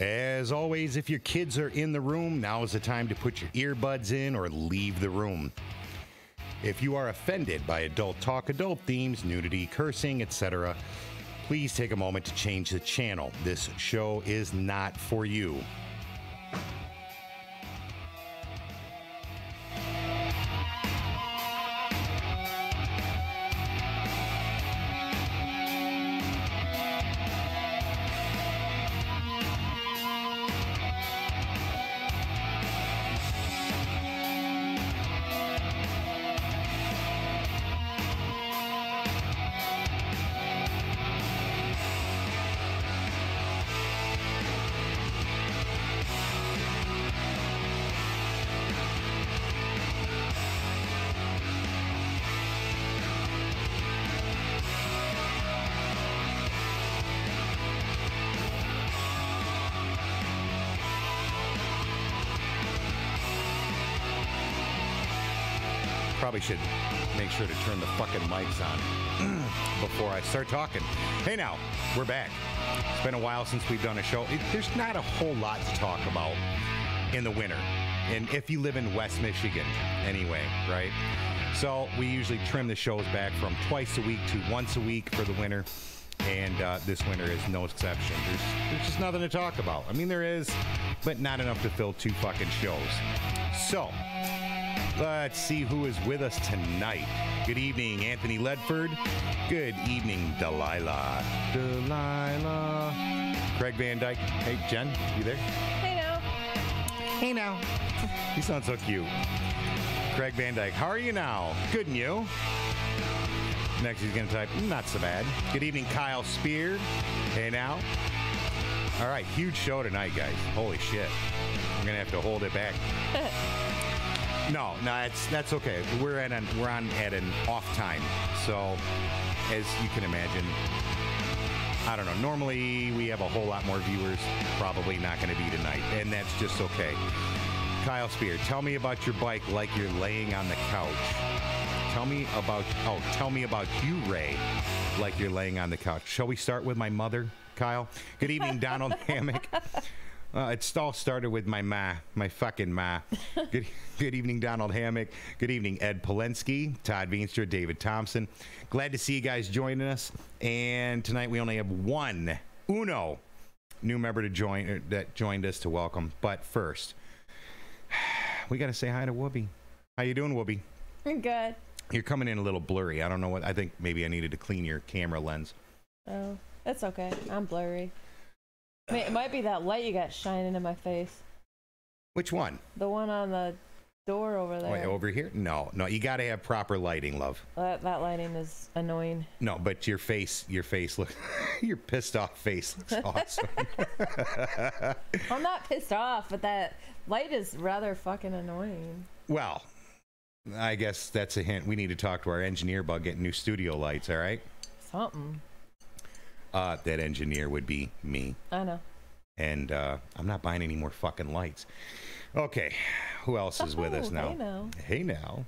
As always, if your kids are in the room, now is the time to put your earbuds in or leave the room. If you are offended by adult talk, adult themes, nudity, cursing, etc., please take a moment to change the channel. This show is not for you. Turn the fucking mics on before I start talking. Hey, now, we're back. It's been a while since we've done a show. It, there's not a whole lot to talk about in the winter. And if you live in West Michigan, anyway, right? So we usually trim the shows back from twice a week to once a week for the winter. And uh, this winter is no exception. There's, there's just nothing to talk about. I mean, there is, but not enough to fill two fucking shows. So, Let's see who is with us tonight. Good evening, Anthony Ledford. Good evening, Delilah. Delilah. Craig Van Dyke. Hey, Jen, you there? Hey now. Hey now. You sound so cute. Craig Van Dyke, how are you now? Good and you? Next, he's going to type, not so bad. Good evening, Kyle Spear. Hey now. All right, huge show tonight, guys. Holy shit. I'm going to have to hold it back. No, no, it's that's okay. We're at an we're on at an off time, so as you can imagine, I don't know. Normally we have a whole lot more viewers. Probably not going to be tonight, and that's just okay. Kyle Spear, tell me about your bike like you're laying on the couch. Tell me about oh, tell me about you, Ray, like you're laying on the couch. Shall we start with my mother, Kyle? Good evening, Donald Hammock. Uh, it all started with my ma, my fucking ma. Good, good evening, Donald Hammock. Good evening, Ed Polensky, Todd Veenstra, David Thompson. Glad to see you guys joining us. And tonight we only have one, uno, new member to join er, that joined us to welcome. But first, we got to say hi to Whoopi. How you doing, Whoopi? I'm good. You're coming in a little blurry. I don't know what. I think maybe I needed to clean your camera lens. Oh, that's okay. I'm blurry. It might be that light you got shining in my face. Which one? The one on the door over oh, there. Wait, over here? No, no. You got to have proper lighting, love. That, that lighting is annoying. No, but your face, your face look, your pissed off face looks awesome. I'm not pissed off, but that light is rather fucking annoying. well, I guess that's a hint. We need to talk to our engineer about getting new studio lights. All right. Something. Uh, that engineer would be me, I know. and uh, I'm not buying any more fucking lights. Okay, who else is with us Oh, now? hey now. Hey now.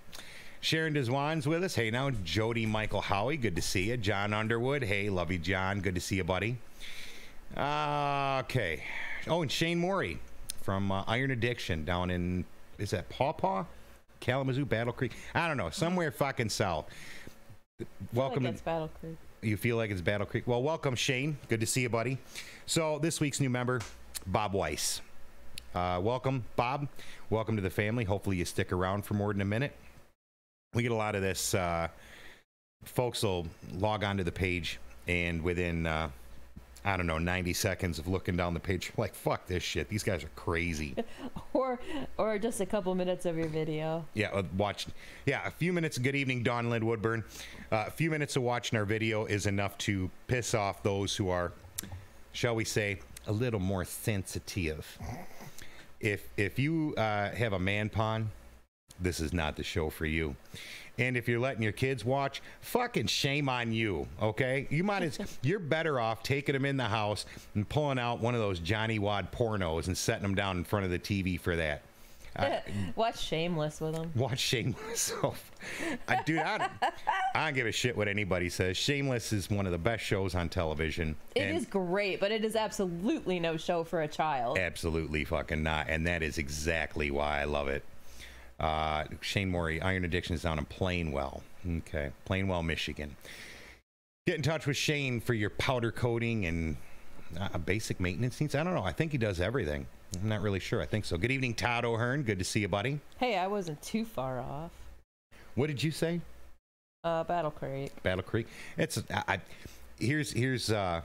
Sharon Deswan's with us. Hey now. Jody Michael Howie, good to see you. John Underwood. Hey, love you, John. Good to see you, buddy. Uh, okay. Oh, and Shane Morey from uh, Iron Addiction down in, is that Paw Paw? Kalamazoo, Battle Creek? I don't know. Somewhere fucking south. Welcome. Like it's Battle Creek. You feel like it's Battle Creek. Well, welcome, Shane. Good to see you, buddy. So, this week's new member, Bob Weiss. Uh, welcome, Bob. Welcome to the family. Hopefully, you stick around for more than a minute. We get a lot of this. Uh, folks will log onto the page, and within, uh, I don't know, 90 seconds of looking down the page, you're like, fuck this shit. These guys are crazy. Or or just a couple minutes of your video. Yeah, uh, watch. Yeah, a few minutes. Good evening, Dawn Lynn Woodburn. Uh, a few minutes of watching our video is enough to piss off those who are, shall we say, a little more sensitive. If if you uh, have a man pond, this is not the show for you. And if you're letting your kids watch, fucking shame on you. Okay, you might as you're better off taking them in the house and pulling out one of those Johnny Wadd pornos and setting them down in front of the TV for that. Watch Shameless with them. Watch Shameless. Oh, I, dude, I don't, I don't give a shit what anybody says. Shameless is one of the best shows on television. It is great, but it is absolutely no show for a child. absolutely fucking not, and that is exactly why I love it. Uh, Shane Morey, Iron Addiction is down in Plainwell. Okay, Plainwell, Michigan. Get in touch with Shane for your powder coating and uh, basic maintenance needs. I don't know. I think he does everything. I'm not really sure. I think so. Good evening, Todd O'Hearn. Good to see you, buddy. Hey, I wasn't too far off. What did you say? Uh, Battle Creek. Battle Creek. It's I, I here's here's uh,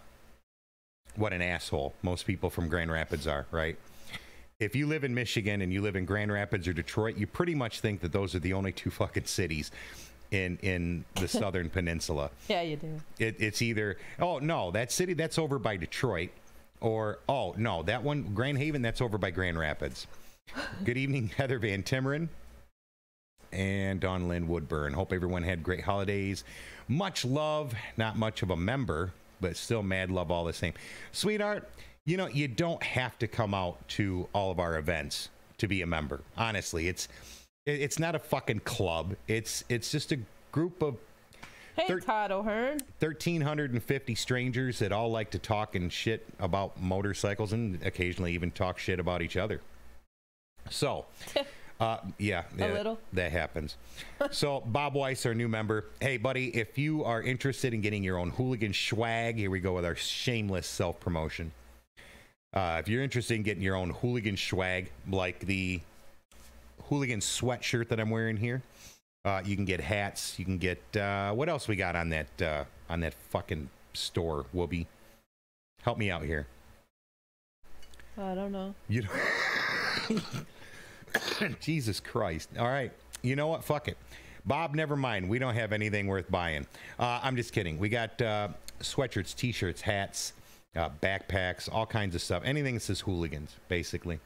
what an asshole most people from Grand Rapids are, right? If you live in Michigan and you live in Grand Rapids or Detroit, you pretty much think that those are the only two fucking cities in in the southern peninsula. Yeah, you do. It, it's either oh no, that city that's over by Detroit, or oh no, that one Grand Haven that's over by Grand Rapids. Good evening, Heather Van Timmeren and Dawn Lynn Woodburn. Hope everyone had great holidays. Much love. Not much of a member, but still mad love all the same. Sweetheart, you know you don't have to come out to all of our events to be a member. Honestly, it's it's not a fucking club. It's it's just a group of Hey, Thir- Todd O'Hearn. 1,350 strangers that all like to talk and shit about motorcycles and occasionally even talk shit about each other. So, uh, yeah, A yeah, little. that happens. so, Bob Weiss, our new member. Hey, buddy, if you are interested in getting your own hooligan swag, here we go with our shameless self promotion. Uh, if you're interested in getting your own hooligan swag, like the hooligan sweatshirt that I'm wearing here, uh, you can get hats. You can get uh, what else we got on that uh, on that fucking store, Whoopi. Help me out here. I don't know. You Jesus Christ. All right. You know what? Fuck it. Bob, never mind. We don't have anything worth buying. Uh, I'm just kidding. We got uh, sweatshirts, t shirts, hats, uh, backpacks, all kinds of stuff. Anything that says hooligans, basically.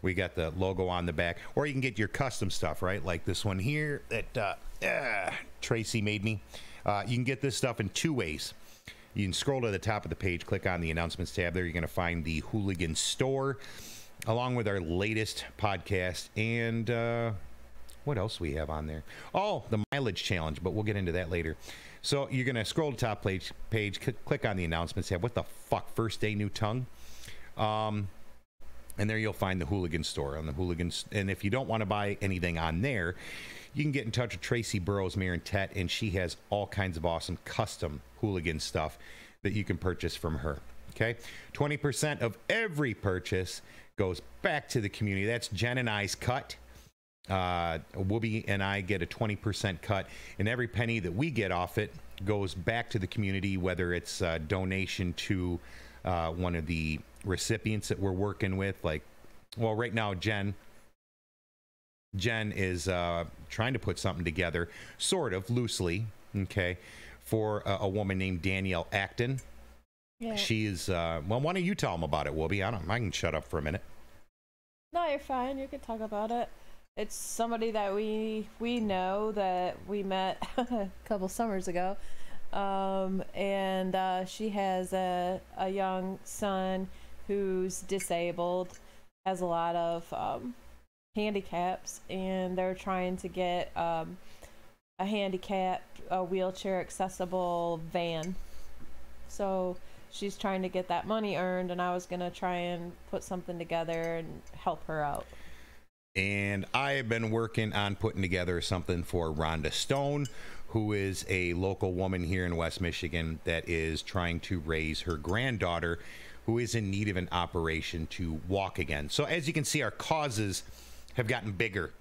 We got the logo on the back. Or you can get your custom stuff, right? Like this one here that uh, ah, Tracy made me. Uh, you can get this stuff in two ways. You can scroll to the top of the page, click on the announcements tab there. You're going to find the Hooligan Store, along with our latest podcast. And uh, what else we have on there? Oh, the mileage challenge, but we'll get into that later. So you're going to scroll to top page, page cl- click on the announcements tab. What the fuck? First day, new tongue? Um, and there you'll find the hooligan store on the hooligans and if you don't want to buy anything on there you can get in touch with tracy burrows Mirren tet and she has all kinds of awesome custom hooligan stuff that you can purchase from her okay 20% of every purchase goes back to the community that's jen and i's cut uh, Whoopi and I get a 20% cut, and every penny that we get off it goes back to the community, whether it's a donation to uh, one of the recipients that we're working with. Like, well, right now, Jen. Jen is uh, trying to put something together, sort of loosely, okay, for a, a woman named Danielle Acton. Yeah. She's uh, well. Why don't you tell them about it, Whoopi? I don't. I can shut up for a minute. No, you're fine. You can talk about it. It's somebody that we we know that we met a couple summers ago, um, and uh, she has a a young son who's disabled, has a lot of um, handicaps, and they're trying to get um, a handicapped, a wheelchair accessible van. So she's trying to get that money earned, and I was gonna try and put something together and help her out. And I have been working on putting together something for Rhonda Stone, who is a local woman here in West Michigan that is trying to raise her granddaughter, who is in need of an operation to walk again. So as you can see, our causes have gotten bigger.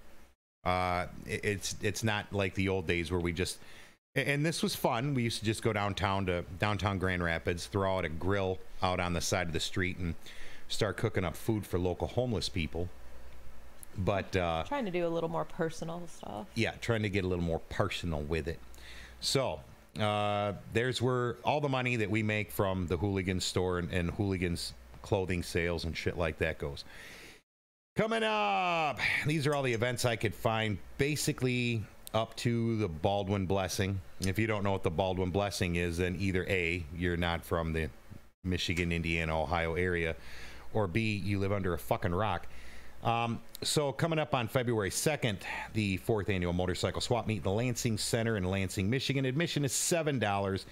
Uh, it's it's not like the old days where we just and this was fun. We used to just go downtown to downtown Grand Rapids, throw out a grill out on the side of the street, and start cooking up food for local homeless people. But uh, Trying to do a little more personal stuff. yeah, trying to get a little more personal with it. So uh, there's where all the money that we make from the Hooligans store and, and Hooligans clothing sales and shit like that goes. Coming up, these are all the events I could find basically up to the Baldwin Blessing. If you don't know what the Baldwin Blessing is, then either A, you're not from the Michigan, Indiana, Ohio area, or B, you live under a fucking rock. Um, so coming up on February 2nd, the fourth annual motorcycle swap meet the Lansing Center in Lansing, Michigan. Admission is $7.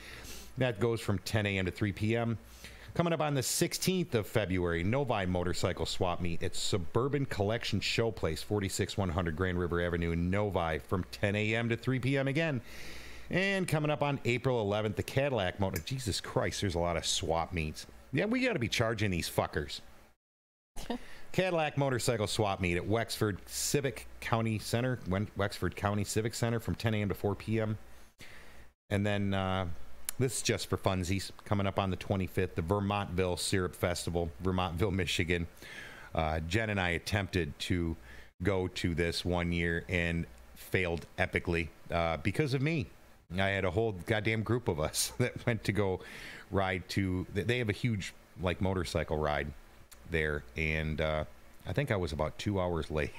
That goes from 10 a.m. to 3 p.m. Coming up on the 16th of February, Novi Motorcycle Swap Meet at Suburban Collection Showplace, 46100 Grand River Avenue in Novi from 10 a.m. to 3 p.m. again. And coming up on April 11th, the Cadillac Motor. Jesus Christ, there's a lot of swap meets. Yeah, we got to be charging these fuckers. Cadillac Motorcycle Swap Meet at Wexford Civic County Center, Wexford County Civic Center from 10 a.m. to 4 p.m. And then uh, this is just for funsies. Coming up on the 25th, the Vermontville Syrup Festival, Vermontville, Michigan. Uh, Jen and I attempted to go to this one year and failed epically uh, because of me. I had a whole goddamn group of us that went to go ride to. They have a huge like motorcycle ride there, and uh, I think I was about two hours late.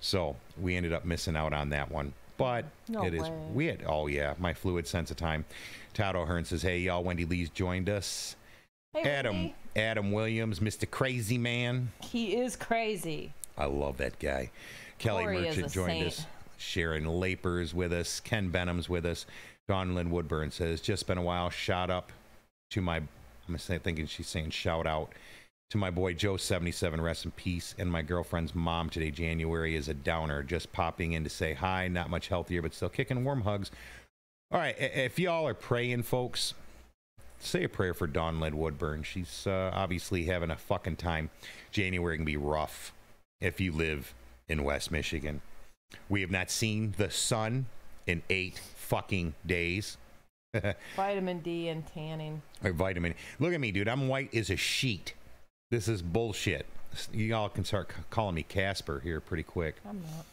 so we ended up missing out on that one. But no it is way. we had oh yeah, my fluid sense of time. Todd O'Hearn says, Hey y'all, Wendy Lee's joined us. Hey, Adam Wendy. Adam Williams, Mr. Crazy Man. He is crazy. I love that guy. Kelly Corey Merchant joined saint. us. Sharon Lapers with us. Ken Benham's with us. Dawn Lynn Woodburn says, just been a while. Shout up to my, I'm saying, thinking she's saying shout out to my boy Joe77, rest in peace, and my girlfriend's mom today. January is a downer. Just popping in to say hi. Not much healthier, but still kicking warm hugs. All right, if y'all are praying, folks, say a prayer for Dawn Lynn Woodburn. She's uh, obviously having a fucking time. January can be rough if you live in West Michigan. We have not seen the sun in eight fucking days. Vitamin D and tanning. Or vitamin. Look at me, dude. I'm white as a sheet. This is bullshit. You all can start c- calling me Casper here pretty quick. I'm not.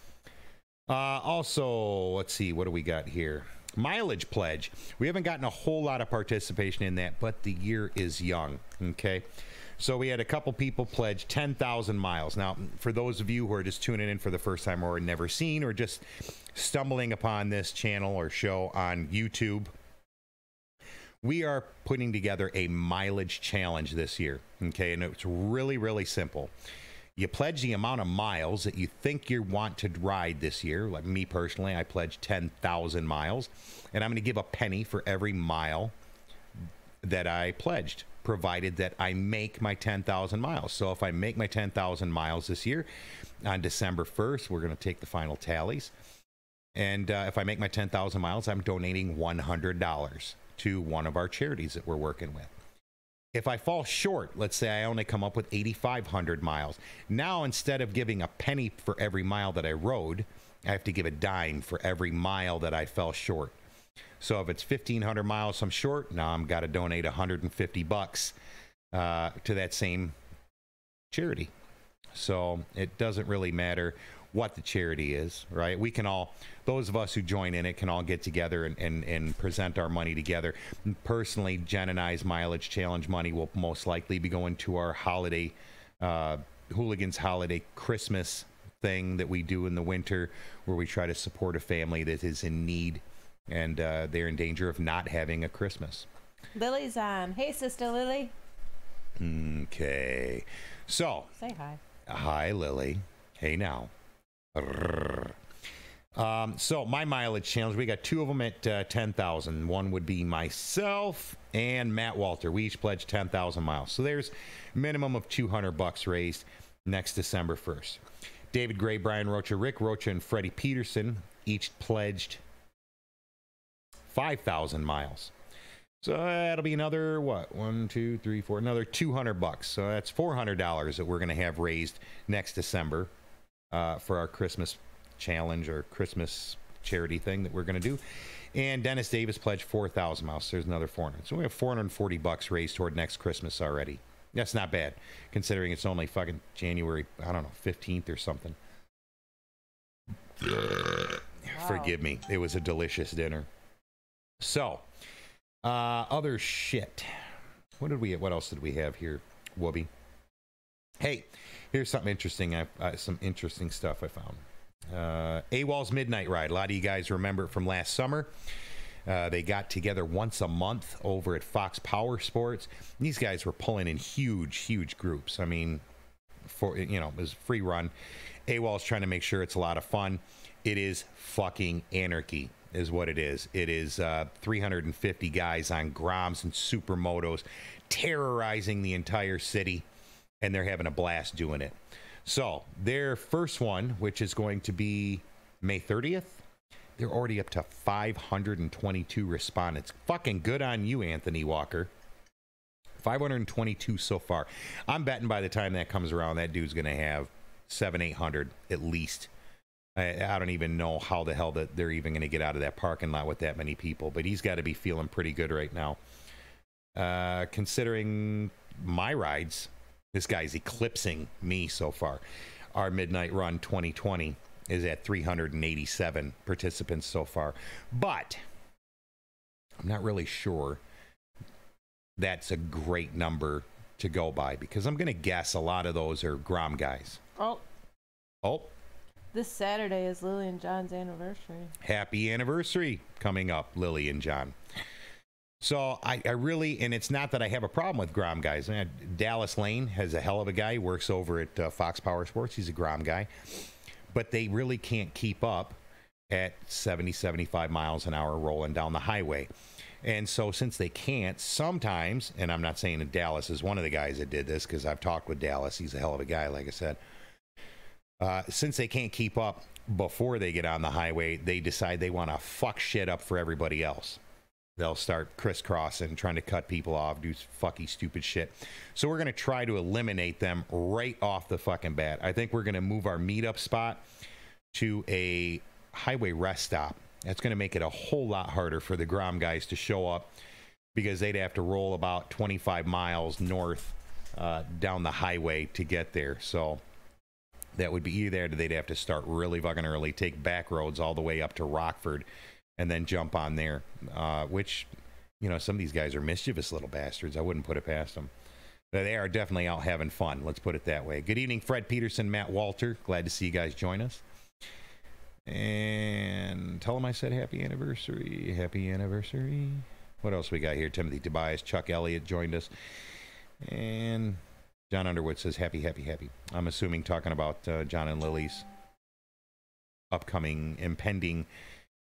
Uh, also, let's see, what do we got here? Mileage pledge. We haven't gotten a whole lot of participation in that, but the year is young. Okay. So we had a couple people pledge 10,000 miles. Now, for those of you who are just tuning in for the first time or never seen or just stumbling upon this channel or show on YouTube, we are putting together a mileage challenge this year. Okay. And it's really, really simple. You pledge the amount of miles that you think you want to ride this year. Like me personally, I pledged 10,000 miles. And I'm going to give a penny for every mile that I pledged, provided that I make my 10,000 miles. So if I make my 10,000 miles this year on December 1st, we're going to take the final tallies. And uh, if I make my 10,000 miles, I'm donating $100 to one of our charities that we're working with. If I fall short, let's say I only come up with 8,500 miles. Now, instead of giving a penny for every mile that I rode, I have to give a dime for every mile that I fell short. So if it's 1,500 miles I'm short, now I'm got to donate 150 bucks uh, to that same charity. So it doesn't really matter what the charity is, right? We can all, those of us who join in it, can all get together and, and, and present our money together. Personally, Jen and I's mileage challenge money will most likely be going to our holiday, uh, Hooligans Holiday Christmas thing that we do in the winter, where we try to support a family that is in need and uh, they're in danger of not having a Christmas. Lily's on. Hey, sister Lily. Okay. So, Say hi. Hi, Lily. Hey, now. Um, so my mileage challenge, we got two of them at uh, 10,000. One would be myself and Matt Walter. We each pledged 10,000 miles. So there's minimum of 200 bucks raised next December 1st. David Gray, Brian Rocha, Rick Rocha, and Freddie Peterson each pledged 5,000 miles. So that'll be another what? One, two, three, four. Another two hundred bucks. So that's four hundred dollars that we're going to have raised next December uh, for our Christmas challenge or Christmas charity thing that we're going to do. And Dennis Davis pledged four thousand miles. So there's another four hundred. So we have four hundred and forty bucks raised toward next Christmas already. That's not bad, considering it's only fucking January. I don't know, fifteenth or something. Forgive me. It was a delicious dinner. So, uh, other shit. What did we? What else did we have here, Whoopi? Hey, here's something interesting. I, uh, some interesting stuff I found. Uh, AWOL's Midnight Ride. A lot of you guys remember it from last summer. Uh, they got together once a month over at Fox Power Sports. These guys were pulling in huge, huge groups. I mean, for you know is free run. AWOL is trying to make sure it's a lot of fun. It is fucking anarchy, is what it is. It is uh, 350 guys on Groms and supermotos terrorizing the entire city, and they're having a blast doing it. So their first one, which is going to be May 30th, they're already up to 522 respondents. Fucking good on you, Anthony Walker. 522 so far. I'm betting by the time that comes around, that dude's going to have seven, eight hundred at least. I, I, don't even know how the hell that they're even going to get out of that parking lot with that many people, but he's got to be feeling pretty good right now. Uh, considering my rides, this guy's eclipsing me so far. Our midnight run 2020 is at 387 participants so far, but I'm not really sure that's a great number to go by because I'm going to guess a lot of those are Grom guys. Oh. Oh. This Saturday is Lily and John's anniversary. Happy anniversary coming up, Lily and John. So I, I really, and it's not that I have a problem with Grom guys. Dallas Lane has a hell of a guy. He works over at uh, Fox Power Sports. He's a Grom guy. But they really can't keep up at 70, 75 miles an hour rolling down the highway. And so, since they can't, sometimes, and I'm not saying that Dallas is one of the guys that did this because I've talked with Dallas. He's a hell of a guy, like I said. Uh, since they can't keep up before they get on the highway, they decide they want to fuck shit up for everybody else. They'll start crisscrossing, trying to cut people off, do fucky stupid shit. So we're going to try to eliminate them right off the fucking bat. I think we're going to move our meetup spot to a highway rest stop that's going to make it a whole lot harder for the Grom guys to show up because they'd have to roll about 25 miles north uh, down the highway to get there. So that would be either they'd have to start really fucking early, take back roads all the way up to Rockford, and then jump on there. Uh, which, you know, some of these guys are mischievous little bastards. I wouldn't put it past them. They are definitely out having fun. Let's put it that way. Good evening, Fred Peterson, Matt Walter. Glad to see you guys join us. And tell them I said happy anniversary. Happy anniversary. What else we got here? Timothy Tobias, Chuck Elliott joined us. And John Underwood says happy, happy, happy. I'm assuming talking about uh, John and Lily's upcoming, impending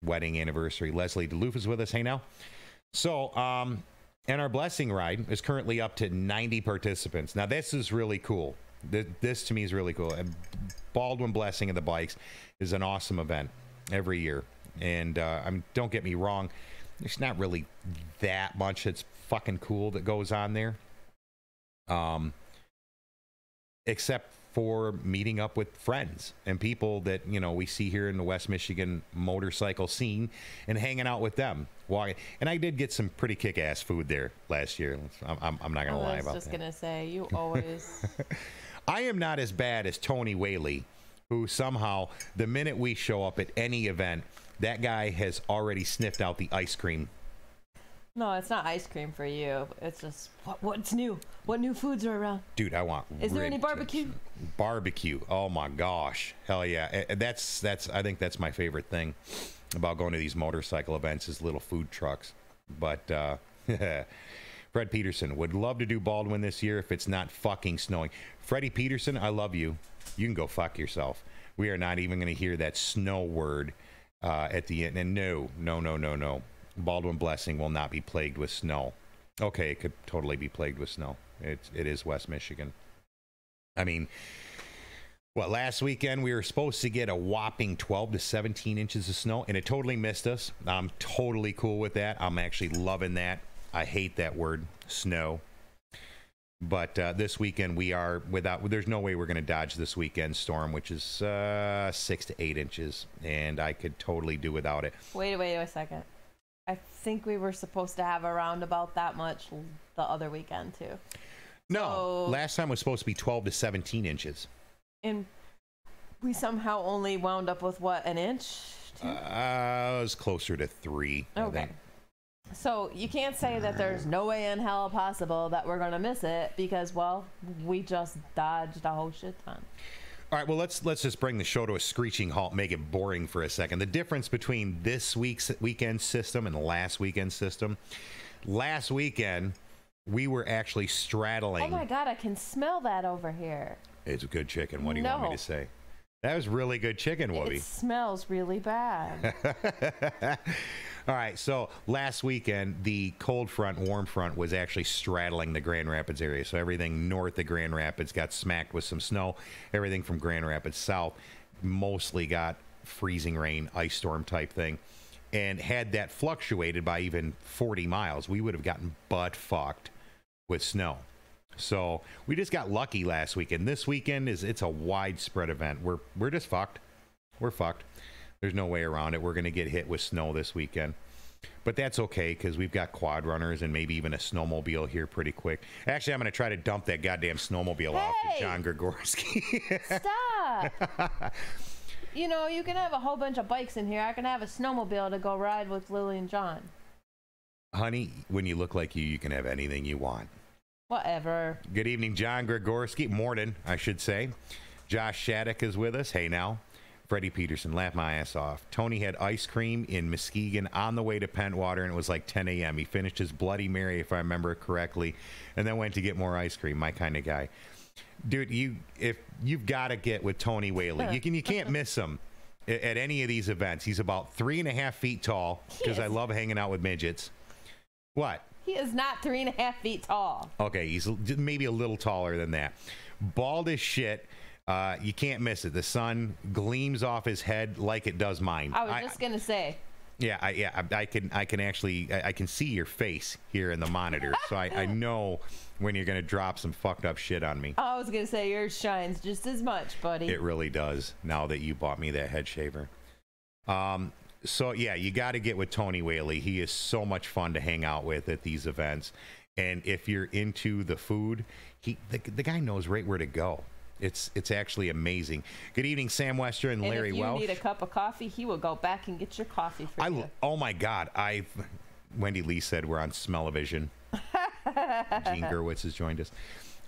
wedding anniversary. Leslie DeLoof is with us. Hey now. So, um, and our blessing ride is currently up to 90 participants. Now, this is really cool. This, this to me is really cool. Baldwin Blessing of the Bikes is an awesome event every year. And uh, I mean, don't get me wrong, there's not really that much that's fucking cool that goes on there. Um, except for meeting up with friends and people that you know we see here in the West Michigan motorcycle scene and hanging out with them. Why? And I did get some pretty kick-ass food there last year. I'm, I'm, I'm not gonna lie about that. I was just gonna say you always. I am not as bad as Tony Whaley who somehow, the minute we show up at any event, that guy has already sniffed out the ice cream. No, it's not ice cream for you. It's just what, what's new. What new foods are around? Dude, I want. Is there any barbecue? Barbecue. Oh my gosh, hell yeah! That's that's. I think that's my favorite thing about going to these motorcycle events is little food trucks. But uh, Fred Peterson would love to do Baldwin this year if it's not fucking snowing. Freddie Peterson, I love you you can go fuck yourself. We are not even going to hear that snow word uh, at the end. And no, no, no, no, no. Baldwin Blessing will not be plagued with snow. Okay, it could totally be plagued with snow. It's it is West Michigan. I mean, what last weekend we were supposed to get a whopping 12 to 17 inches of snow, and it totally missed us. I'm totally cool with that. I'm actually loving that. I hate that word, snow. But uh, this weekend we are without. There's no way we're going to dodge this weekend storm, which is uh, six to eight inches, and I could totally do without it. Wait, wait a second. I think we were supposed to have around about that much the other weekend too. No, so, last time was supposed to be 12 to 17 inches. And we somehow only wound up with what an inch? Uh, it was closer to three. Okay. So you can't say that there's no way in hell possible that we're gonna miss it because well, we just dodged a whole shit ton. All right, well let's let's just bring the show to a screeching halt, make it boring for a second. The difference between this week's weekend system and last weekend system. Last weekend, we were actually straddling. Oh my god, I can smell that over here. It's good chicken. What do you want me to say? That was really good chicken, Whoopi. It smells really bad. All right, so last weekend, the cold front, warm front was actually straddling the Grand Rapids area. So everything north of Grand Rapids got smacked with some snow. Everything from Grand Rapids south mostly got freezing rain, ice storm type thing. And had that fluctuated by even 40 miles, we would have gotten butt fucked with snow. So we just got lucky last weekend. This weekend is it's a widespread event. We're we're just fucked. We're fucked. There's no way around it. We're going to get hit with snow this weekend. But that's okay because we've got quad runners and maybe even a snowmobile here pretty quick. Actually, I'm going to try to dump that goddamn snowmobile off to John Grigorski. Stop. you know, you can have a whole bunch of bikes in here. I can have a snowmobile to go ride with Lily and John. Honey, when you look like you, you can have anything you want. Whatever. Good evening, John Grigorski. Morning, I should say. Josh Shattuck is with us. Hey now. Freddie Peterson, laugh my ass off. Tony had ice cream in Muskegon on the way to Pentwater, and it was like 10 a.m. He finished his Bloody Mary, if I remember correctly, and then went to get more ice cream. My kind of guy, dude. You if you've got to get with Tony Whaley, you can you can't miss him a- at any of these events. He's about three and a half feet tall because I love hanging out with midgets. What? He is not three and a half feet tall. Okay, he's maybe a little taller than that. Bald as shit. Uh, you can't miss it. The sun gleams off his head like it does mine. I was just gonna say. yeah, I, yeah. I, I can, I can actually, I, I can see your face here in the monitor, so I, I know when you're gonna drop some fucked up shit on me. I was gonna say yours shines just as much, buddy. It really does. Now that you bought me that head shaver. Um. So yeah, you got to get with Tony Whaley. He is so much fun to hang out with at these events. And if you're into the food, he the, the guy knows right where to go. It's it's actually amazing. Good evening, Sam Wester and and Larry if you Welsh. need a cup of coffee, he will go back and get your coffee for I you. oh my god, I Wendy Lee said we're on Smell-O-Vision. Gene Gerwitz has joined us.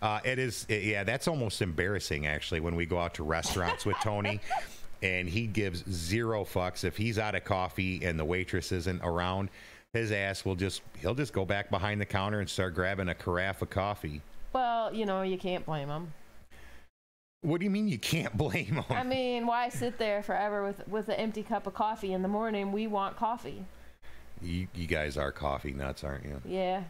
Uh, it is it- yeah, that's almost embarrassing actually when we go out to restaurants with Tony and he gives zero fucks if he's out of coffee and the waitress isn't around. His ass will just he'll just go back behind the counter and start grabbing a carafe of coffee. Well, you know, you can't blame him. What do you mean you can't blame him? I mean, why sit there forever with with an empty cup of coffee in the morning? We want coffee. you, you guys are coffee nuts, aren't you? Yeah.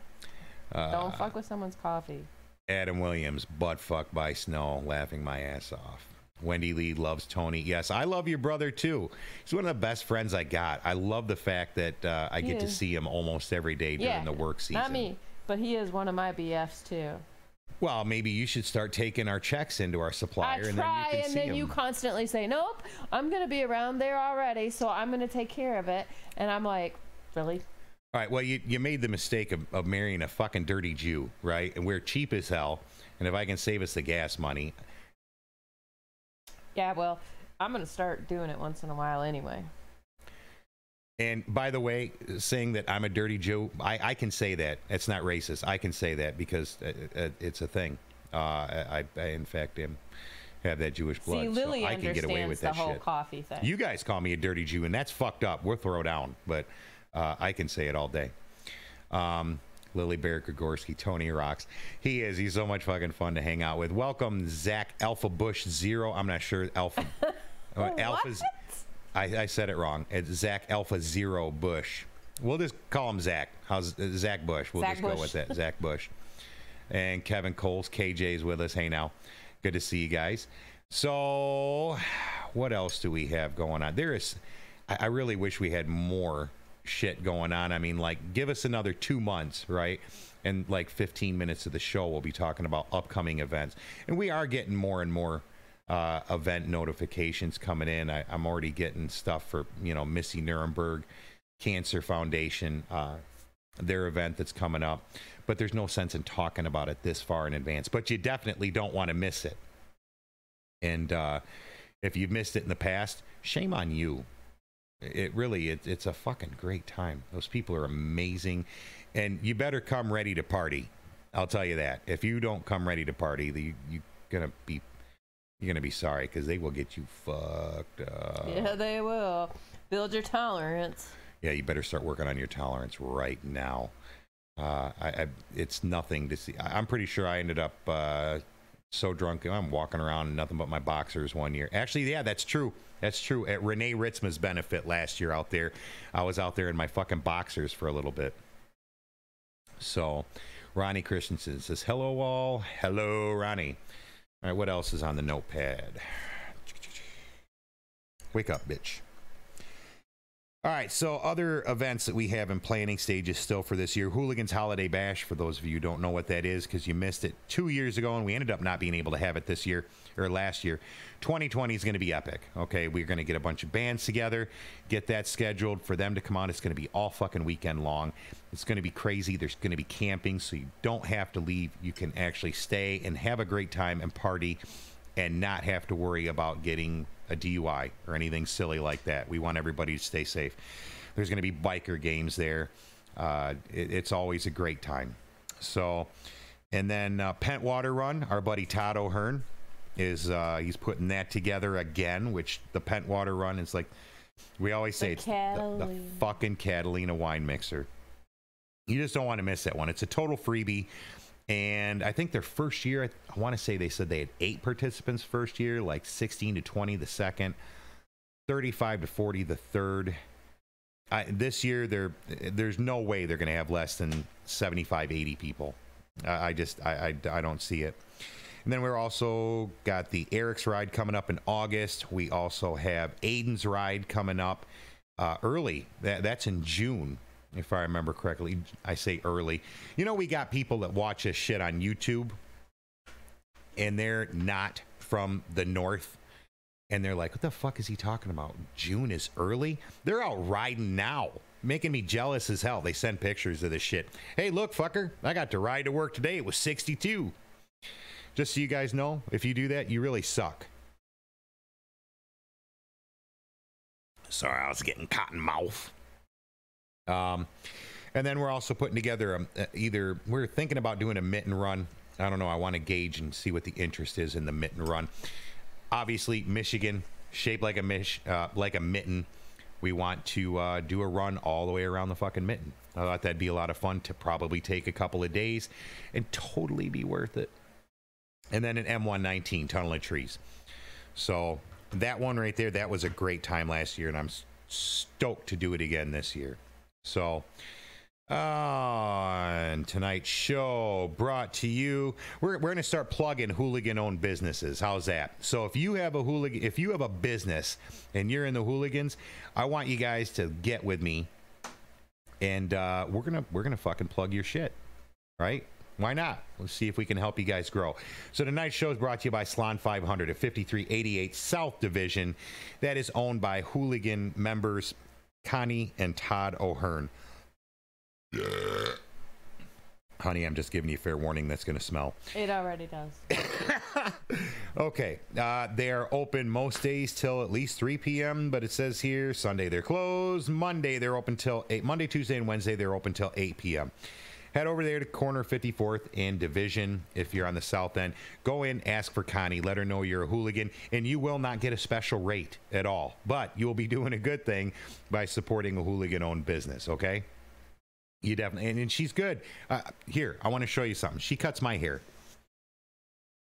Uh, Don't fuck with someone's coffee. Adam Williams, butt fucked by snow, laughing my ass off. Wendy Lee loves Tony. Yes, I love your brother too. He's one of the best friends I got. I love the fact that uh, I get to see him almost every day during yeah. the work season. Not me, but he is one of my BFs too. Well, maybe you should start taking our checks into our I supplier, and then you try, and then you constantly say, "Nope, I'm gonna be around there already, so I'm gonna take care of it." And I'm like, "Really? All right. Well, you, you made the mistake of, of marrying a fucking dirty Jew, right? And we're cheap as hell. And if I can save us the gas money, Yeah, well, I'm gonna start doing it once in a while anyway." And by the way, saying that I'm a dirty Jew, I, I can say that. It's not racist. I can say that because uh, uh, it's a thing. Uh, I, I, in fact, am have that Jewish blood, See, Lily so I can get away with the that whole shit. coffee thing. You guys call me a dirty Jew, and that's fucked up. We're throw down, but uh, I can say it all day. Um, Lily Bear Grigorski, Tony rocks. He is. He's so much fucking fun to hang out with. Welcome, Zach Alpha Bush Zero. I'm not sure Alpha. uh, Alpha's. I, I said it wrong. It's Zach Alpha Zero Bush. We'll just call him Zach. How's Zach Bush? We'll Zach just go Bush. with that. Zach Bush. And Kevin Coles, KJ's with us. Hey now, good to see you guys. So, what else do we have going on? There is. I, I really wish we had more shit going on. I mean, like, give us another two months, right? And like 15 minutes of the show, we'll be talking about upcoming events. And we are getting more and more uh, event notifications coming in. I, I'm already getting stuff for you know Missy Nuremberg Cancer Foundation, uh, their event that's coming up. But there's no sense in talking about it this far in advance. But you definitely don't want to miss it. And uh, if you've missed it in the past, shame on you. It really, it, it's a fucking great time. Those people are amazing, and you better come ready to party. I'll tell you that. If you don't come ready to party, the, you gonna be you're gonna be sorry because they will get you fucked up. yeah, they will. Build your tolerance. Yeah, you better start working on your tolerance right now. Uh, I, I, it's nothing to see. I, I'm pretty sure I ended up uh, so drunk. I'm walking around in nothing but my boxers one year. Actually, yeah, that's true. That's true. At Renee Ritzma's benefit last year out there, I was out there in my fucking boxers for a little bit. So, Ronnie Christensen says, Hello, all. Hello, Ronnie. All right, what else is on the notepad? Wake up, bitch. All right, so other events that we have in planning stages still for this year. Hooligans Holiday Bash, for those of you who don't know what that is, because you missed it two years ago and we ended up not being able to have it this year or last year. 2020 is going to be epic. Okay, we're going to get a bunch of bands together, get that scheduled for them to come on. It's going to be all fucking weekend long. It's going to be crazy. There's going to be camping, so you don't have to leave. You can actually stay and have a great time and party and not have to worry about getting a DUI or anything silly like that. We want everybody to stay safe. There's going to be biker games there. Uh, it, it's always a great time. So, and then uh, Pentwater Run, our buddy Todd O'Hearn is uh, he's putting that together again. Which the Pentwater Run is like we always say, The it's the, the fucking Catalina wine mixer. You just don't want to miss that one. It's a total freebie. And I think their first year, I, I want to say they said they had eight participants first year, like 16 to 20 the second, 35 to 40 the third. I, this year, they're, there's no way they're going to have less than 75, 80 people. I, I just, I, I, I don't see it. And then we're also got the Eric's ride coming up in August. We also have Aiden's ride coming up uh, early. That, that's in June, if I remember correctly. I say early. You know, we got people that watch this shit on YouTube, and they're not from the north, and they're like, "What the fuck is he talking about? June is early." They're out riding now, making me jealous as hell. They send pictures of this shit. Hey, look, fucker! I got to ride to work today. It was 62. Just so you guys know, if you do that, you really suck. Sorry, I was getting cotton mouth. Um, and then we're also putting together a, uh, either we're thinking about doing a mitten run. I don't know. I want to gauge and see what the interest is in the mitten run. Obviously, Michigan shaped like a mish, uh, like a mitten. We want to uh, do a run all the way around the fucking mitten. I thought that'd be a lot of fun to probably take a couple of days and totally be worth it. And then an M119 Tunnel of Trees. So that one right there, that was a great time last year, and I'm stoked to do it again this year. So, on tonight's show, brought to you, we're, we're going to start plugging hooligan-owned businesses. How's that? So, if you have a hooligan, if you have a business and you're in the hooligans, I want you guys to get with me, and uh, we're gonna we're gonna fucking plug your shit, right? Why not? Let's see if we can help you guys grow. So tonight's show is brought to you by Salon 500 at 5388 South Division. That is owned by hooligan members Connie and Todd O'Hearn. Yeah. Honey, I'm just giving you fair warning that's going to smell. It already does. Okay, uh, they are open most days till at least 3 p.m. But it says here Sunday they're closed. Monday they're open till 8. Monday, Tuesday, and Wednesday they're open till 8 p.m. Head over there to corner 54th and Division if you're on the south end. Go in, ask for Connie, let her know you're a hooligan, and you will not get a special rate at all. But you will be doing a good thing by supporting a hooligan-owned business. Okay. You definitely, and, and she's good. Uh, here, I want to show you something. She cuts my hair,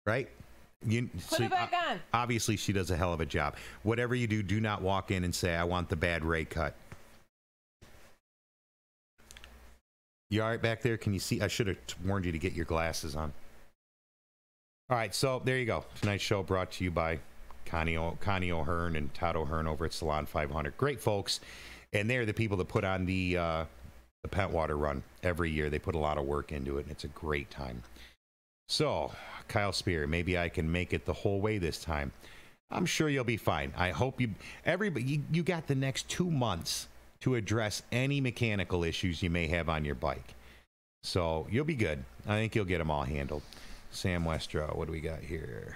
right? You, Put so, it back on. Obviously, she does a hell of a job. Whatever you do, do not walk in and say, "I want the bad Ray cut." You all right back there? Can you see? I should have warned you to get your glasses on. All right, so there you go. Tonight's show brought to you by Connie, o- Connie O'Hearn and Todd O'Hearn over at Salon 500. Great folks, and they're the people that put on the uh, the Pentwater Run every year. They put a lot of work into it, and it's a great time. So, Kyle Spear, maybe I can make it the whole way this time. I'm sure you'll be fine. I hope you everybody you, you got the next 2 months to address any mechanical issues you may have on your bike. So, you'll be good. I think you'll get them all handled. Sam Westrow, what do we got here?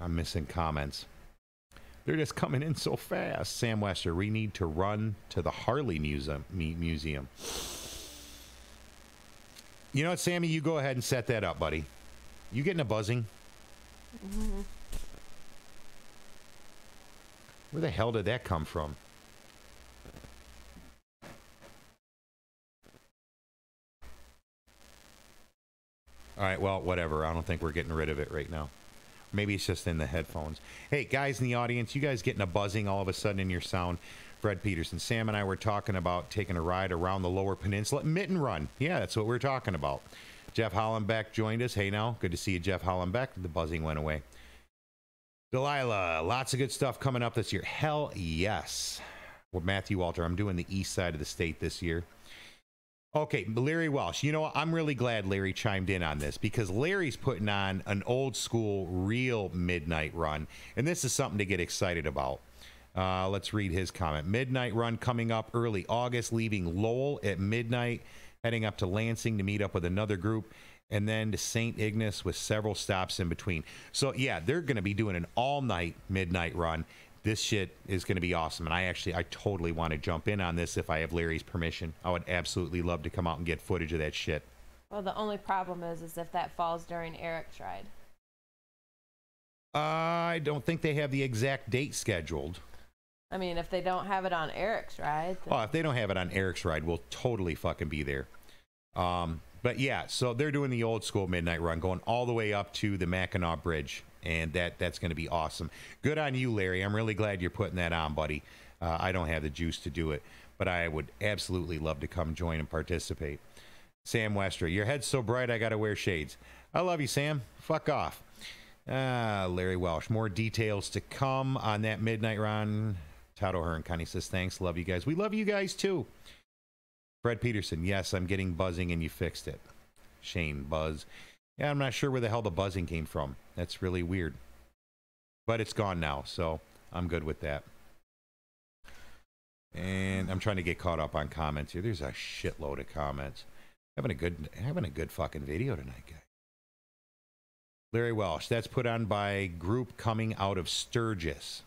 I'm missing comments. They're just coming in so fast. Sam Wester, we need to run to the Harley Museum. Museum. You know what, Sammy? You go ahead and set that up, buddy. You getting a buzzing? Mm-hmm. Where the hell did that come from? All right, well, whatever. I don't think we're getting rid of it right now. Maybe it's just in the headphones. Hey, guys in the audience, you guys getting a buzzing all of a sudden in your sound? Fred Peterson, Sam, and I were talking about taking a ride around the Lower Peninsula, Mitten Run. Yeah, that's what we're talking about. Jeff Hollenbeck joined us. Hey, now, good to see you, Jeff Hollenbeck. The buzzing went away. Delilah, lots of good stuff coming up this year. Hell yes. With Matthew Walter, I'm doing the east side of the state this year. Okay, Larry Welsh. You know, what? I'm really glad Larry chimed in on this because Larry's putting on an old school, real midnight run. And this is something to get excited about. Uh, let's read his comment. Midnight run coming up early August, leaving Lowell at midnight, heading up to Lansing to meet up with another group, and then to St. Ignace with several stops in between. So, yeah, they're going to be doing an all night midnight run. This shit is going to be awesome. And I actually, I totally want to jump in on this if I have Larry's permission. I would absolutely love to come out and get footage of that shit. Well, the only problem is, is if that falls during Eric's ride. I don't think they have the exact date scheduled. I mean, if they don't have it on Eric's ride, then- Oh, if they don't have it on Eric's ride, we'll totally fucking be there. Um, but yeah, so they're doing the old school midnight run, going all the way up to the Mackinac Bridge, and that that's going to be awesome. Good on you, Larry. I'm really glad you're putting that on, buddy. Uh, I don't have the juice to do it, but I would absolutely love to come join and participate. Sam Westra, your head's so bright, I got to wear shades. I love you, Sam. Fuck off. Ah, Larry Welsh. More details to come on that midnight run. Todd O'Hearn Connie says, thanks. Love you guys. We love you guys too. Fred Peterson, yes, I'm getting buzzing and you fixed it. Shane, buzz. Yeah, I'm not sure where the hell the buzzing came from. That's really weird. But it's gone now, so I'm good with that. And I'm trying to get caught up on comments here. There's a shitload of comments. Having a good having a good fucking video tonight, guys. Larry Welsh, that's put on by group coming out of Sturgis.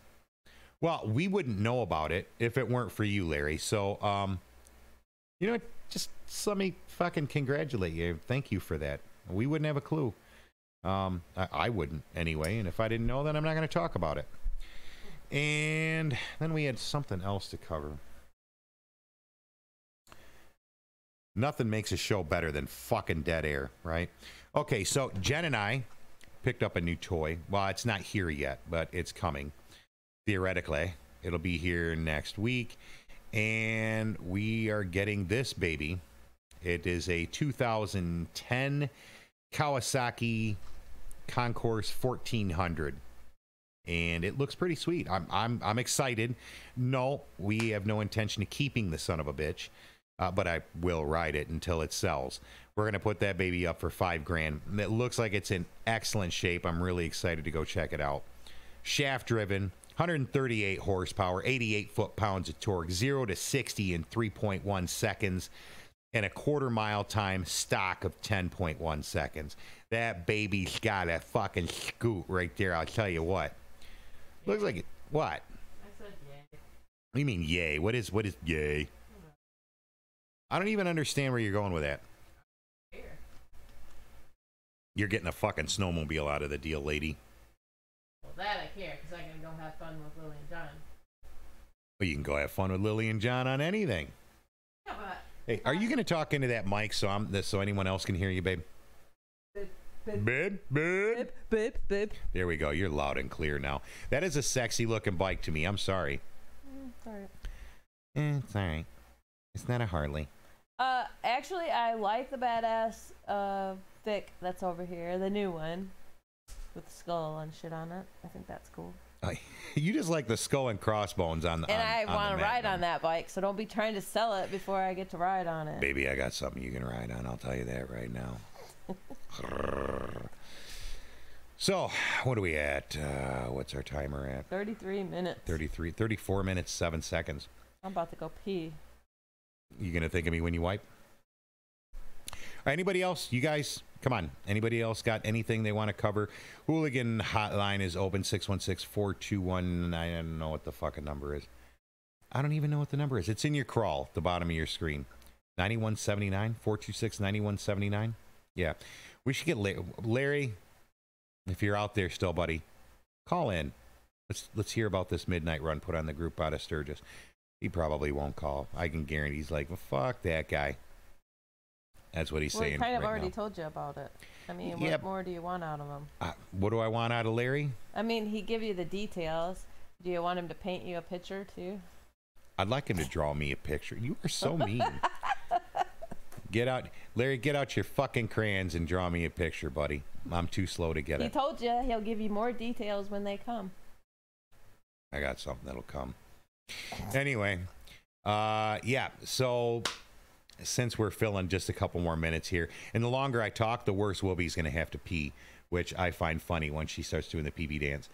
Well, we wouldn't know about it if it weren't for you, Larry. So, um, you know, just let me fucking congratulate you. Thank you for that. We wouldn't have a clue. Um, I, I wouldn't anyway. And if I didn't know, then I'm not going to talk about it. And then we had something else to cover. Nothing makes a show better than fucking dead air, right? Okay, so Jen and I picked up a new toy. Well, it's not here yet, but it's coming. Theoretically, it'll be here next week. And we are getting this baby. It is a 2010 Kawasaki Concours 1400 and it looks pretty sweet. I'm I'm I'm excited. No, we have no intention of keeping the son of a bitch, uh, but I will ride it until it sells. We're gonna put that baby up for five grand. It looks like it's in excellent shape. I'm really excited to go check it out. Shaft driven, 138 horsepower, 88 foot pounds of torque, zero to 60 in 3.1 seconds, and a quarter mile time stock of 10.1 seconds. That baby's got a fucking scoot right there. I'll tell you what. Looks like it. What? I said yay. What do you mean, yay? What is what is yay? I don't even understand where you're going with that. You're getting a fucking snowmobile out of the deal, lady. Well, that I care because I can go have fun with Lily and John. Well, you can go have fun with Lily and John on anything. Yeah, but Hey, are you going to talk into that mic so I'm so anyone else can hear you, babe? There we go. You're loud and clear now. That is a sexy looking bike to me. I'm sorry. Sorry. Eh, it's all right. It's not a Harley. Uh, actually, I like the badass uh Vic that's over here, the new one with the skull and shit on it. I think that's cool. Uh, you just like the skull and crossbones on the. And on, I want to ride on that bike, so don't be trying to sell it before I get to ride on it. Baby, I got something you can ride on. I'll tell you that right now. so, what are we at? Uh, what's our timer at? 33 minutes. 33, 34 minutes, 7 seconds. I'm about to go pee. You going to think of me when you wipe? Right, anybody else? You guys, come on. Anybody else got anything they want to cover? Hooligan hotline is open 616 421. I don't know what the fucking number is. I don't even know what the number is. It's in your crawl, the bottom of your screen. 9179 426 9179. Yeah. We should get La- Larry, if you're out there still, buddy, call in. Let's let's hear about this midnight run put on the group out of Sturgis. He probably won't call. I can guarantee he's like, well, fuck that guy. That's what he's Well, saying. kind of right already now. told you about it. I mean, Yeah. what more do you want out of him? Uh, what do I want out of Larry? I mean, he give you the details. Do you want him to paint you a picture too? I'd like him to draw me a picture. You are so mean. get out, Larry. Get out your fucking crayons and draw me a picture, buddy. I'm too slow to get He it. told you he'll give you more details when they come. I got something that'll come. Anyway, uh, yeah. So since we're filling just a couple more minutes here, and the longer I talk, the worse Whoopi's going to have to pee, which I find funny when she starts doing the PB dance.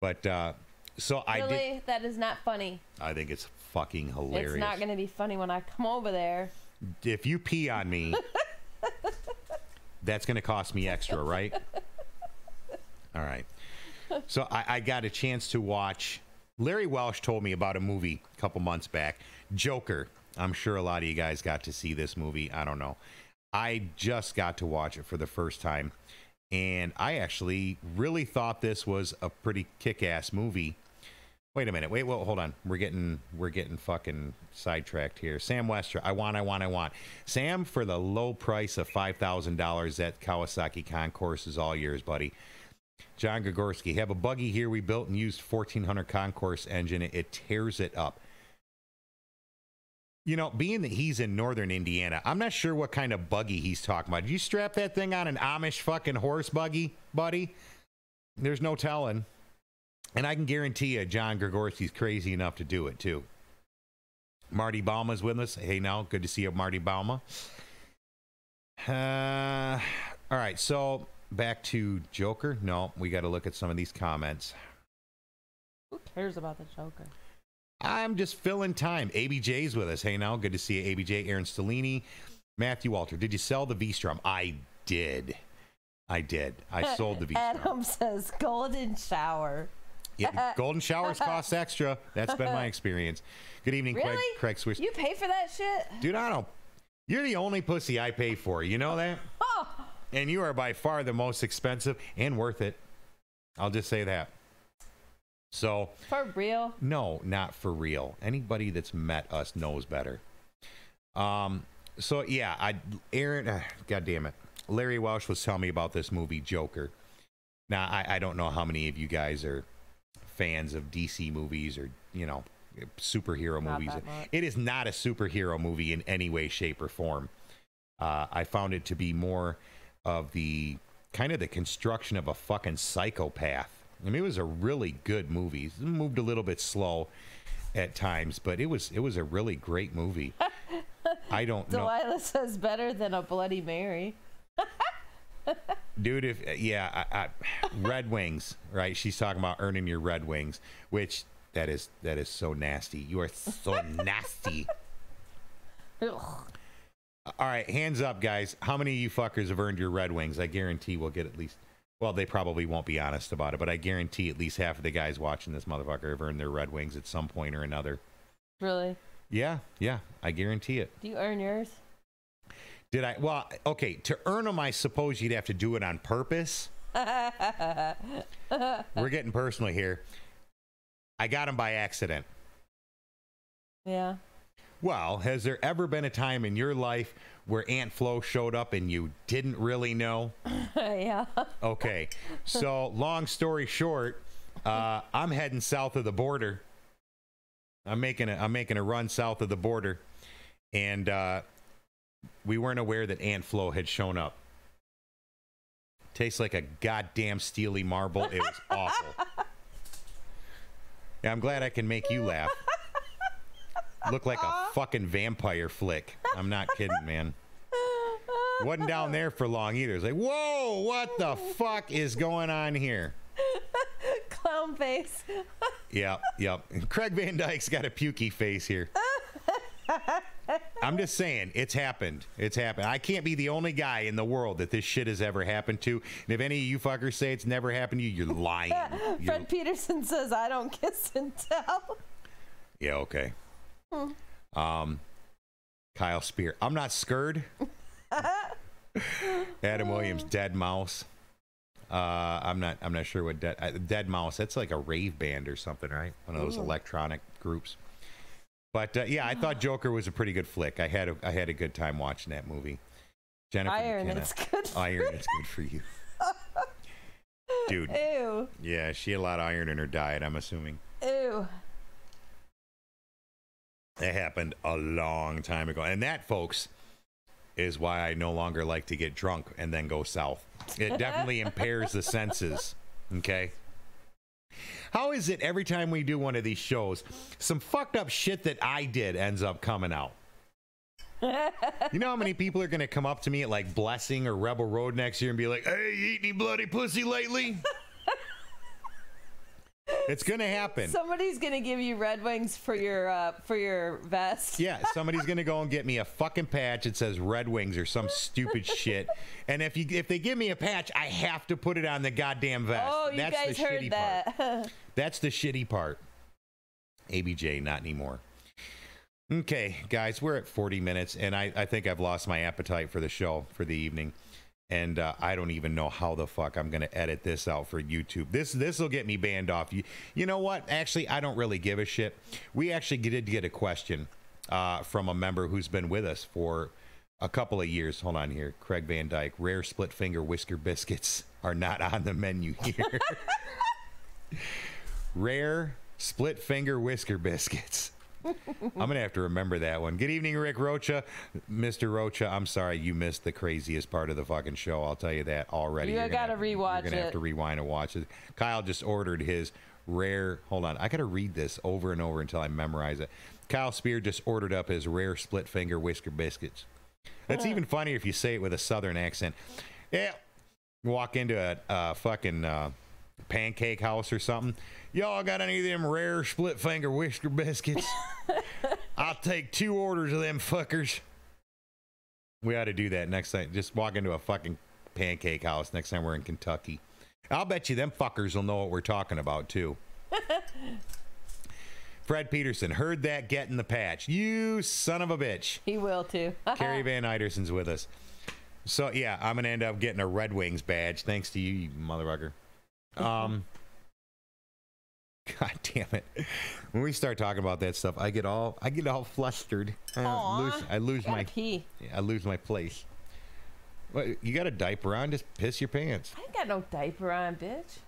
But uh, so I did. really, that is not funny. I think it's fucking hilarious. It's not going to be funny when I come over there. If you pee on me, that's going to cost me extra, right? All right. So I, I got a chance to watch. Larry Welsh told me about a movie a couple months back, Joker. I'm sure a lot of you guys got to see this movie. I don't know. I just got to watch it for the first time, and I actually really thought this was a pretty kick-ass movie. Wait a minute. Wait, well, hold on. We're getting we're getting fucking sidetracked here. Sam Westra, I want, I want, I want. Sam for the low price of five thousand dollars at Kawasaki Concourses all years, buddy. John Gregorski, have a buggy here we built and used fourteen hundred Concours engine. It, it tears it up. You know, being that he's in northern Indiana, I'm not sure what kind of buggy he's talking about. Did you strap that thing on an Amish fucking horse buggy, buddy? There's no telling. And I can guarantee you, John Gregorski's crazy enough to do it too. Marty Bauma's with us. Hey, now, good to see you, Marty Bauma. Uh, all right, so back to Joker. No, we got to look at some of these comments. Who cares about the Joker? I'm just filling time. ABJ's with us. Hey, now, good to see you, ABJ. Aaron Stellini, Matthew Walter. Did you sell the V Strom? I did. I did. I sold the V Strom. Adam says golden shower. Yeah, golden showers cost extra. That's been my experience. Good evening, Craig, Really? Craig Swiss. You pay for that shit? Dude, I don't. You're the only pussy I pay for. You know that? Oh, And you are by far the most expensive and worth it. I'll just say that. So, for real? no, not for real. Anybody that's met us knows better. Um. So yeah, I Aaron. Uh, God damn it, Larry Welsh was telling me about this movie Joker. Now I, I don't know how many of you guys are fans of DC movies or you know superhero Not movies. It is not a superhero movie in any way, shape, or form. Uh, I found it to be more of the kind of the construction of a fucking psychopath. I mean, it was a really good movie. It moved a little bit slow at times, but it was it was a really great movie. I don't know, Delilah says better than a Bloody Mary. dude. If yeah, I, I, Red Wings, right? She's talking about earning your Red Wings, which that is that is so nasty. You are so nasty. All right, hands up, guys. How many of you fuckers have earned your Red Wings? I guarantee we'll get at least. Well, they probably won't be honest about it, but I guarantee at least half of the guys watching this motherfucker have earned their Red Wings at some point or another. Really? Yeah, yeah, I guarantee it. Do you earn yours? Did I? Well, okay. To earn them, I suppose you'd have to do it on purpose. We're getting personal here. I got them by accident. Yeah. Well, has there ever been a time in your life where Aunt Flo showed up and you didn't really know? yeah. Okay. So, long story short, uh, I'm heading south of the border. I'm making a I'm making a run south of the border, and uh, we weren't aware that Aunt Flo had shown up. Tastes like a goddamn steely marble. It was awful. Yeah, I'm glad I can make you laugh. Look like a fucking vampire flick. I'm not kidding, man. Wasn't down there for long either. It's like, whoa, what the fuck is going on here? Clown face. Yep, yep. Craig Van Dyke's got a pukey face here. I'm just saying, it's happened. It's happened. I can't be the only guy in the world that this shit has ever happened to. And if any of you fuckers say it's never happened to you, you're lying. You're- Fred Peterson says, I don't kiss and tell. yeah, okay. Um, Kyle Spear. I'm not scared. Adam Williams, Dead Mouse. Uh, I'm not. I'm not sure what Dead uh, Dead Mouse. That's like a rave band or something, right? One of those Ooh. electronic groups. But uh, yeah, I thought Joker was a pretty good flick. I had a, I had a good time watching that movie. Jennifer Iron, McKenna. it's good. For Iron, it's good for you. Dude, Ew. yeah, she had a lot of iron in her diet, I'm assuming. Ew. That happened a long time ago. And that, folks, is why I no longer like to get drunk and then go south. It definitely impairs the senses. Okay. How is it every time we do one of these shows, some fucked up shit that I did ends up coming out? You know how many people are going to come up to me at like Blessing or Rebel Road next year and be like, hey, you eat any bloody pussy lately? It's going to happen. Somebody's gonna give you Red Wings for your uh, for your vest. Yeah, somebody's gonna go and get me a fucking patch that says Red Wings or some stupid shit. And if you if they give me a patch, I have to put it on the goddamn vest. Oh, you That's guys the heard shitty that. part. That's the shitty part. ABJ, not anymore. Okay, guys, we're at 40 minutes, and I, I think I've lost my appetite for the show for the evening. And uh, I don't even know how the fuck I'm gonna edit this out for YouTube. This this will get me banned off. You you know what? Actually, I don't really give a shit. We actually did get a question uh, from a member who's been with us for a couple of years. Hold on here, Craig Van Dyke. Rare split finger whisker biscuits are not on the menu here. Rare split finger whisker biscuits. I'm gonna have to remember that one. Good evening, Rick Rocha, Mr. Rocha. I'm sorry you missed the craziest part of the fucking show. I'll tell you that already. You You're gotta have- rewatch You're gonna have to rewind and watch it. Kyle just ordered his rare. Hold on, I gotta read this over and over until I memorize it. Kyle Spear just ordered up his rare split finger whisker biscuits. That's even funnier if you say it with a southern accent. Yeah, walk into a, a fucking uh, pancake house or something. Y'all got any of them rare split finger whisker biscuits? I'll take two orders of them fuckers. We ought to do that next time. Just walk into a fucking pancake house next time we're in Kentucky. I'll bet you them fuckers will know what we're talking about too. Fred Peterson heard that get in the patch. You son of a bitch. he will too. Carrie Van Eiderson's with us. So yeah, I'm gonna end up getting a Red Wings badge thanks to you, you motherfucker. Um, God damn it! When we start talking about that stuff, I get all I get all flustered. I lose, I lose my pee. I lose my place. What, you got a diaper on? Just piss your pants. I ain't got no diaper on, bitch.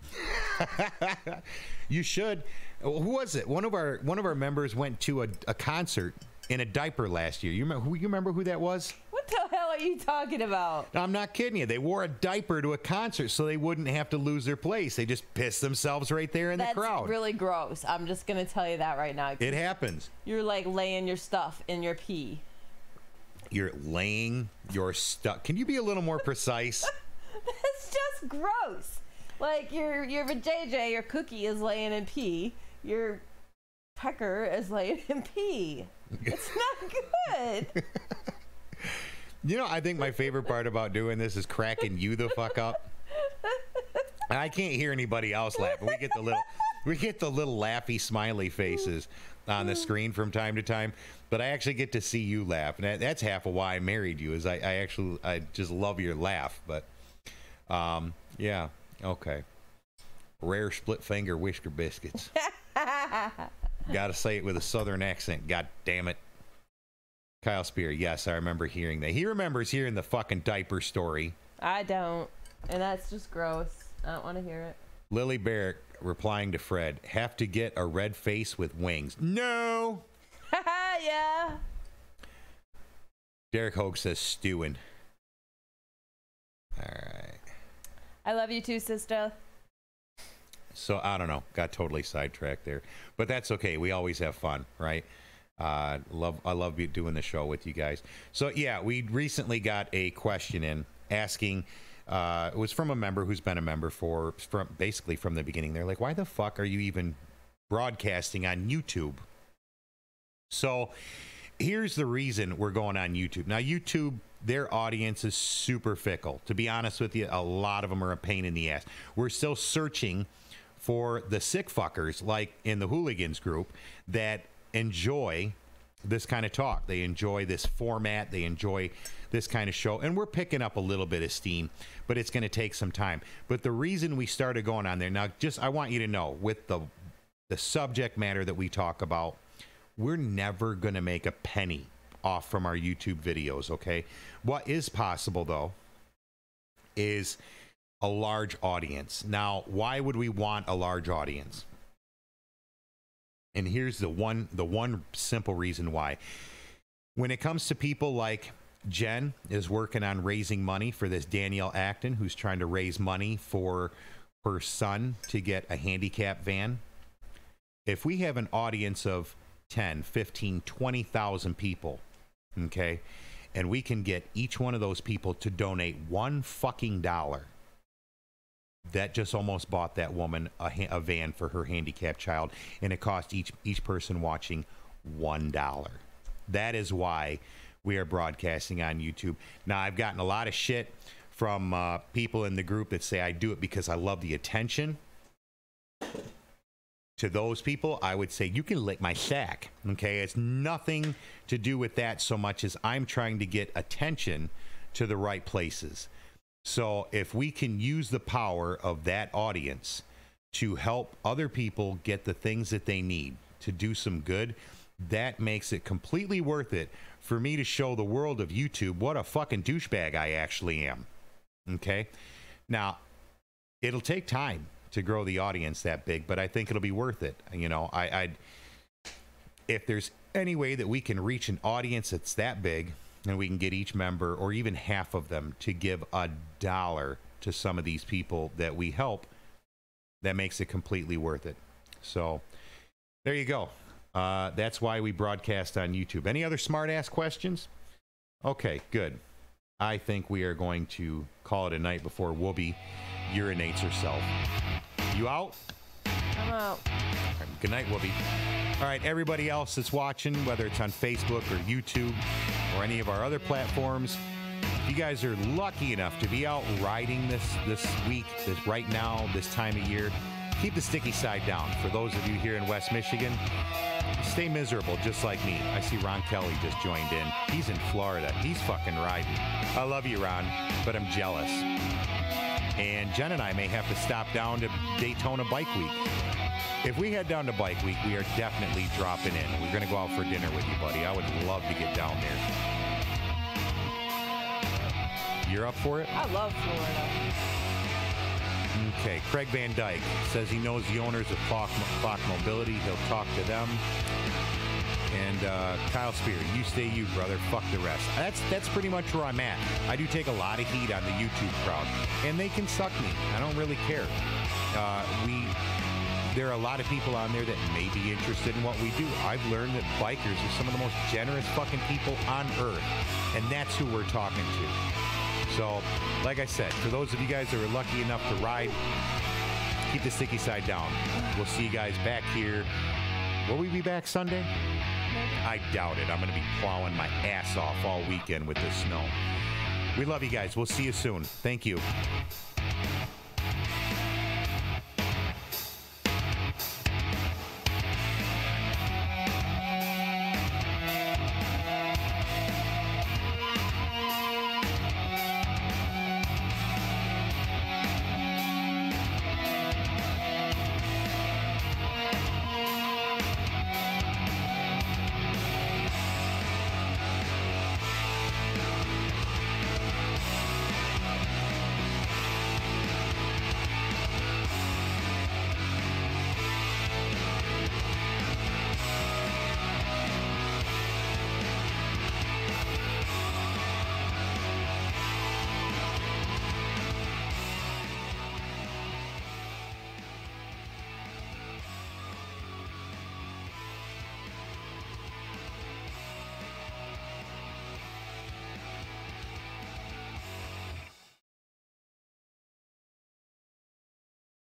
You should. Who was it? One of our one of our members went to a, a concert in a diaper last year. You remember? Who, you remember who that was? What the hell are you talking about? I'm not kidding you. They wore a diaper to a concert so they wouldn't have to lose their place. They just pissed themselves right there in That's the crowd. really gross. I'm just gonna tell you that right now. it happens. You're like laying your stuff in your pee. You're laying your stuff. Can you be a little more precise? It's just gross. Like your your JJ, your cookie is laying in pee. Your pecker is laying in pee. It's not good. You know, I think my favorite part about doing this is cracking you the fuck up. I can't hear anybody else laughing. We get the little, we get the little laughy, smiley faces on the screen from time to time, but I actually get to see you laugh, and that's half of why I married you. Is I, I actually I just love your laugh. But, um, yeah, okay. Rare split finger whisker biscuits. Got to say it with a southern accent. God damn it. Kyle Spear, yes, I remember hearing that. He remembers hearing the fucking diaper story. I don't, and that's just gross. I don't want to hear it. Lily Barrett replying to Fred, have to get a red face with wings. No. yeah. Derek Hogue says stewing. All right. I love you too, sister. So I don't know. Got totally sidetracked there, but that's okay. We always have fun, right? Uh, love. I love doing the show with you guys. So yeah, we recently got a question in asking. Uh, it was from a member who's been a member for from basically from the beginning. They're like, "Why the fuck are you even broadcasting on YouTube?" So here's the reason we're going on YouTube. Now, YouTube, their audience is super fickle. To be honest with you, a lot of them are a pain in the ass. We're still searching for the sick fuckers, like in the hooligans group, that enjoy this kind of talk. They enjoy this format. They enjoy this kind of show. And we're picking up a little bit of steam, but it's going to take some time. But the reason we started going on there now, just I want you to know with the the subject matter that we talk about, we're never going to make a penny off from our YouTube videos, okay? What is possible though is a large audience. Now, why would we want a large audience? And here's the one the one simple reason why. When it comes to people like Jen is working on raising money for this Danielle Acton who's trying to raise money for her son to get a handicap van. If we have an audience of 10, 15, 20,000 people, okay, and we can get each one of those people to donate one fucking dollar, that just almost bought that woman a, a van for her handicapped child, and it cost each each person watching one dollar. That is why we are broadcasting on YouTube. Now, I've gotten a lot of shit from uh, people in the group that say I do it because I love the attention. To those people, I would say you can lick my sack. Okay, it's nothing to do with that so much as I'm trying to get attention to the right places. So if we can use the power of that audience to help other people get the things that they need to do some good, that makes it completely worth it for me to show the world of YouTube what a fucking douchebag I actually am. Okay? Now, it'll take time to grow the audience that big, but I think it'll be worth it. You know, I I if there's any way that we can reach an audience that's that big and we can get each member or even half of them to give a dollar to some of these people that we help, that makes it completely worth it. So there you go. Uh, that's why we broadcast on YouTube. Any other smart ass questions? Okay, good. I think we are going to call it a night before Whoopi urinates herself. You out? I'm out. Right, good night, Whoopi. All right, everybody else that's watching, whether it's on Facebook or YouTube or any of our other platforms, if you guys are lucky enough to be out riding this this week, this right now, this time of year, keep the sticky side down. For those of you here in West Michigan, stay miserable just like me. I see Ron Kelly just joined in. He's in Florida. He's fucking riding. I love you, Ron, but I'm jealous. And Jen and I may have to stop down to Daytona Bike Week. If we head down to Bike Week, we are definitely dropping in. We're going to go out for dinner with you, buddy. I would love to get down there. You're up for it? I love Florida. Okay, Craig Van Dyke says he knows the owners of Clock, Clock Mobility. He'll talk to them. And uh, Kyle Spear, you stay you, brother. Fuck the rest. That's that's pretty much where I'm at. I do take a lot of heat on the YouTube crowd, and they can suck me. I don't really care. Uh, we there are a lot of people on there that may be interested in what we do. I've learned that bikers are some of the most generous fucking people on earth, and that's who we're talking to. So, like I said, for those of you guys that are lucky enough to ride, keep the sticky side down. We'll see you guys back here. Will we be back Sunday? I doubt it. I'm going to be plowing my ass off all weekend with this snow. We love you guys. We'll see you soon. Thank you.